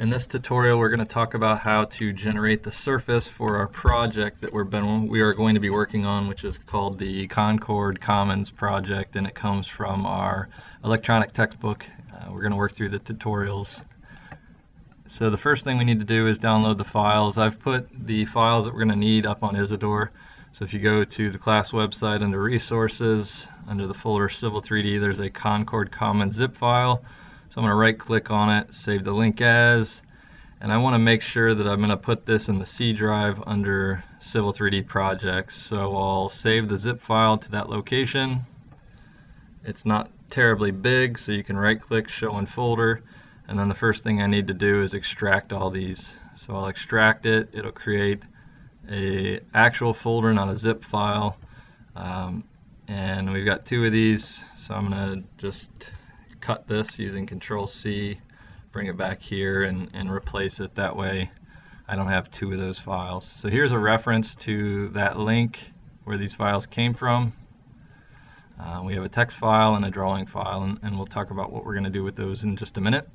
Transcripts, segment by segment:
In this tutorial we're going to talk about how to generate the surface for our project that we're been, we are going to be working on which is called the Concord Commons project and it comes from our electronic textbook. Uh, we're going to work through the tutorials. So the first thing we need to do is download the files. I've put the files that we're going to need up on Isidore. So if you go to the class website under resources, under the folder Civil 3D, there's a Concord Commons zip file. So I'm going to right click on it, save the link as, and I want to make sure that I'm going to put this in the C drive under Civil 3D projects. So I'll save the zip file to that location. It's not terribly big, so you can right click, show in folder, and then the first thing I need to do is extract all these. So I'll extract it, it'll create a actual folder, not a zip file. Um, and we've got two of these, so I'm going to just cut this using Control C, bring it back here and, and replace it. That way I don't have two of those files. So here's a reference to that link where these files came from. Uh, we have a text file and a drawing file and, and we'll talk about what we're going to do with those in just a minute.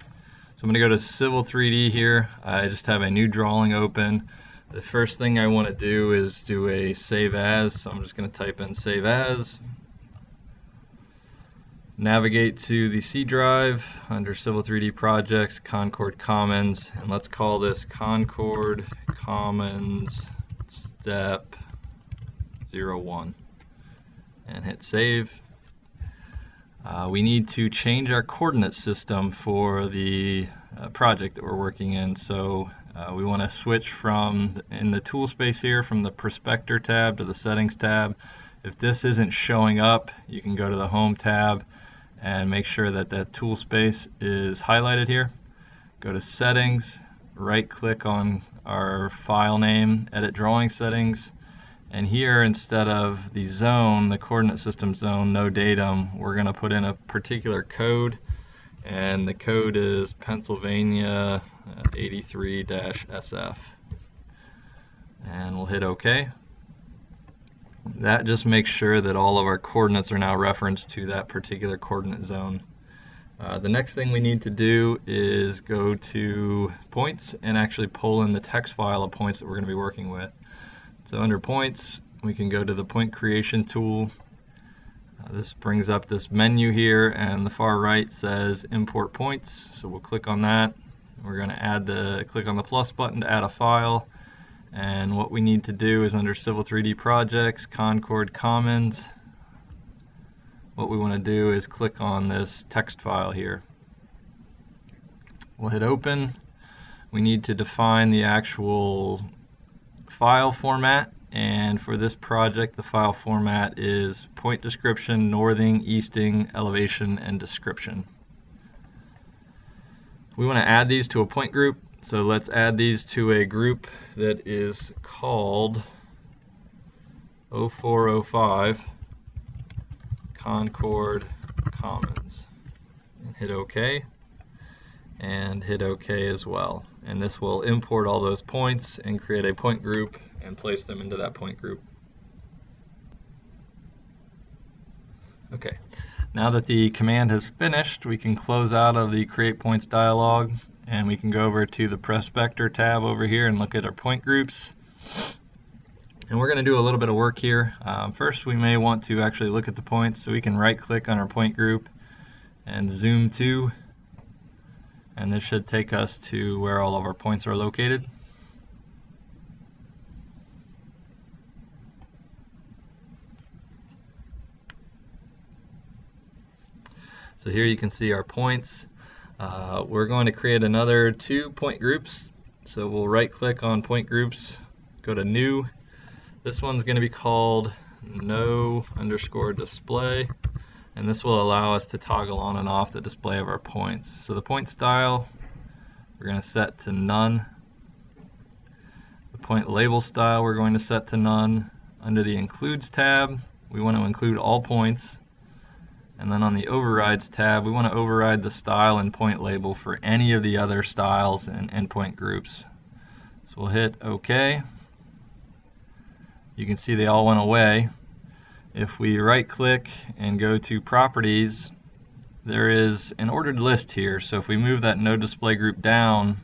So I'm going to go to Civil 3D here. I just have a new drawing open. The first thing I want to do is do a save as. So I'm just going to type in save as navigate to the C drive under Civil 3D Projects, Concord Commons, and let's call this Concord Commons Step 01 and hit save. Uh, we need to change our coordinate system for the uh, project that we're working in. So uh, we want to switch from in the tool space here from the Prospector tab to the Settings tab. If this isn't showing up, you can go to the Home tab and make sure that that tool space is highlighted here. Go to settings, right click on our file name, edit drawing settings, and here instead of the zone, the coordinate system zone, no datum, we're going to put in a particular code and the code is Pennsylvania uh, 83-SF and we'll hit OK that just makes sure that all of our coordinates are now referenced to that particular coordinate zone. Uh, the next thing we need to do is go to points and actually pull in the text file of points that we're going to be working with. So under points, we can go to the point creation tool. Uh, this brings up this menu here and the far right says import points. So we'll click on that. We're going to add the click on the plus button to add a file and what we need to do is under Civil 3D Projects, Concord Commons, what we want to do is click on this text file here. We'll hit open. We need to define the actual file format and for this project the file format is point description, northing, easting, elevation, and description. We want to add these to a point group so let's add these to a group that is called 0405 Concord Commons. And hit OK and hit OK as well. And this will import all those points and create a point group and place them into that point group. Okay, now that the command has finished, we can close out of the Create Points dialog and we can go over to the Prospector tab over here and look at our point groups. And we're going to do a little bit of work here. Um, first we may want to actually look at the points so we can right click on our point group and zoom to and this should take us to where all of our points are located. So here you can see our points uh, we're going to create another two point groups. So we'll right click on point groups, go to new. This one's going to be called no underscore display and this will allow us to toggle on and off the display of our points. So the point style we're going to set to none. The point label style we're going to set to none. Under the includes tab we want to include all points and then on the overrides tab, we want to override the style and point label for any of the other styles and endpoint groups. So we'll hit OK. You can see they all went away. If we right click and go to properties there is an ordered list here. So if we move that no display group down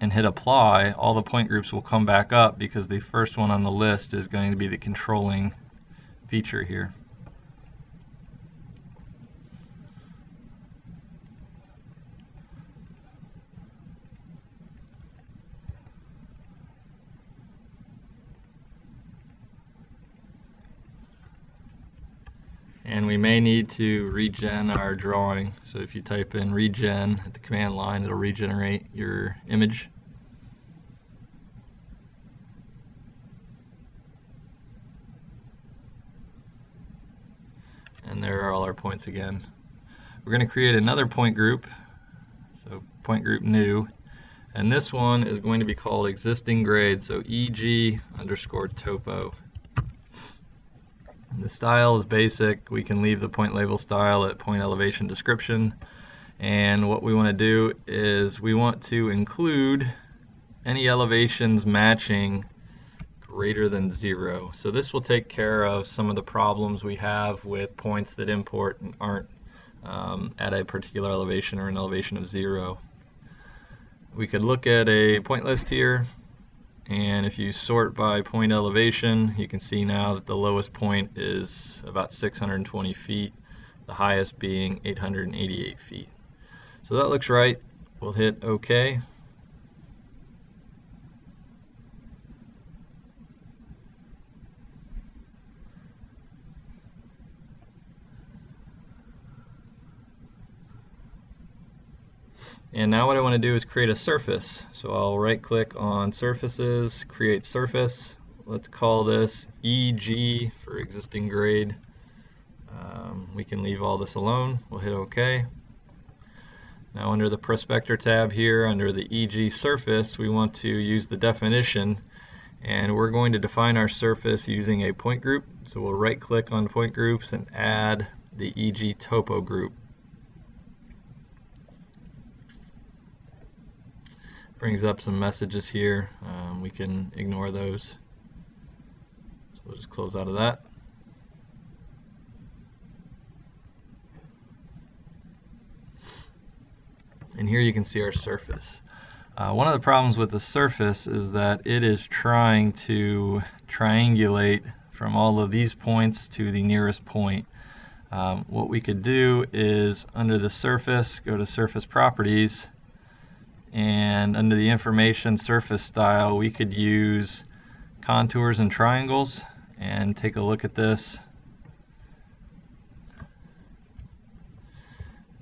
and hit apply, all the point groups will come back up because the first one on the list is going to be the controlling feature here. and we may need to regen our drawing. So if you type in regen at the command line, it'll regenerate your image. And there are all our points again. We're going to create another point group, so point group new, and this one is going to be called existing grade, so EG underscore topo. The style is basic. We can leave the point label style at point elevation description. And what we want to do is we want to include any elevations matching greater than zero. So this will take care of some of the problems we have with points that import and aren't um, at a particular elevation or an elevation of zero. We could look at a point list here and if you sort by point elevation you can see now that the lowest point is about 620 feet the highest being 888 feet. So that looks right. We'll hit OK And now what I want to do is create a surface. So I'll right click on surfaces, create surface. Let's call this EG for existing grade. Um, we can leave all this alone. We'll hit OK. Now under the prospector tab here, under the EG surface, we want to use the definition and we're going to define our surface using a point group. So we'll right click on point groups and add the EG topo group. Brings up some messages here. Um, we can ignore those. So we'll just close out of that. And here you can see our surface. Uh, one of the problems with the surface is that it is trying to triangulate from all of these points to the nearest point. Um, what we could do is under the surface, go to surface properties, and under the information surface style we could use contours and triangles and take a look at this.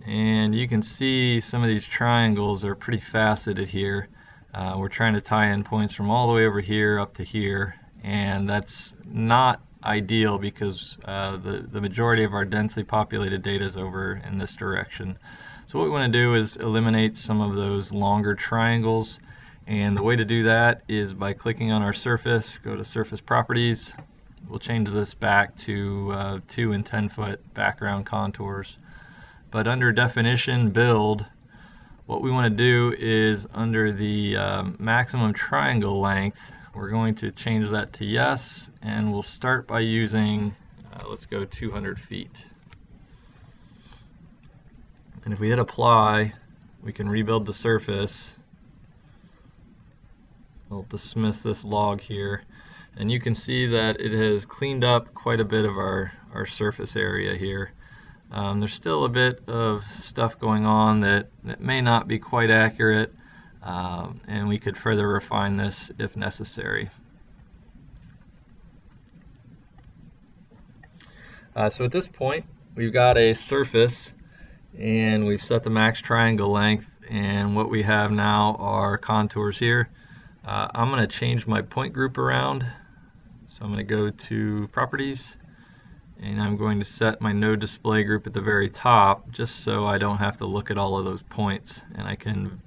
And you can see some of these triangles are pretty faceted here. Uh, we're trying to tie in points from all the way over here up to here. And that's not ideal because uh, the, the majority of our densely populated data is over in this direction. So what we want to do is eliminate some of those longer triangles and the way to do that is by clicking on our surface, go to surface properties, we'll change this back to uh, 2 and 10 foot background contours. But under definition build, what we want to do is under the um, maximum triangle length, we're going to change that to yes and we'll start by using, uh, let's go 200 feet. And if we hit apply, we can rebuild the surface. I'll dismiss this log here. And you can see that it has cleaned up quite a bit of our, our surface area here. Um, there's still a bit of stuff going on that, that may not be quite accurate, um, and we could further refine this if necessary. Uh, so at this point, we've got a surface and we've set the max triangle length and what we have now are contours here. Uh, I'm going to change my point group around so I'm going to go to properties and I'm going to set my no display group at the very top just so I don't have to look at all of those points and I can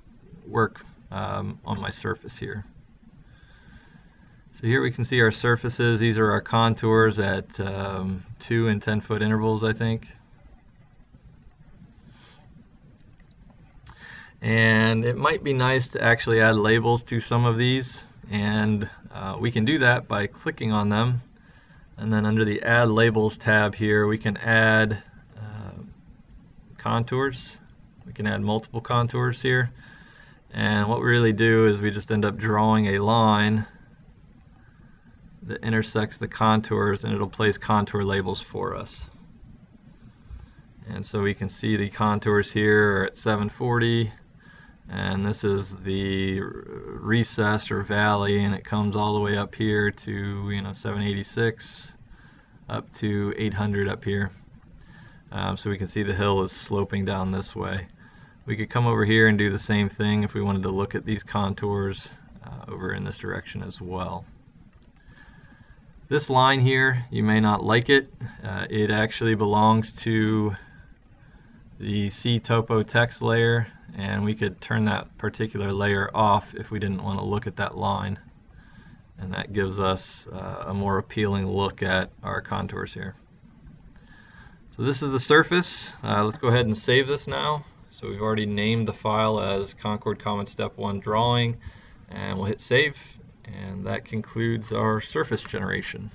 work um, on my surface here. So here we can see our surfaces. These are our contours at um, 2 and 10 foot intervals I think. And it might be nice to actually add labels to some of these and uh, we can do that by clicking on them and then under the add labels tab here we can add uh, contours. We can add multiple contours here. And what we really do is we just end up drawing a line that intersects the contours and it'll place contour labels for us. And so we can see the contours here are at 740 and this is the recess or valley and it comes all the way up here to you know 786 up to 800 up here. Um, so we can see the hill is sloping down this way. We could come over here and do the same thing if we wanted to look at these contours uh, over in this direction as well. This line here you may not like it. Uh, it actually belongs to the C topo text layer and we could turn that particular layer off if we didn't want to look at that line and that gives us uh, a more appealing look at our contours here. So this is the surface. Uh, let's go ahead and save this now. So we've already named the file as Concord Common Step 1 Drawing and we'll hit save and that concludes our surface generation.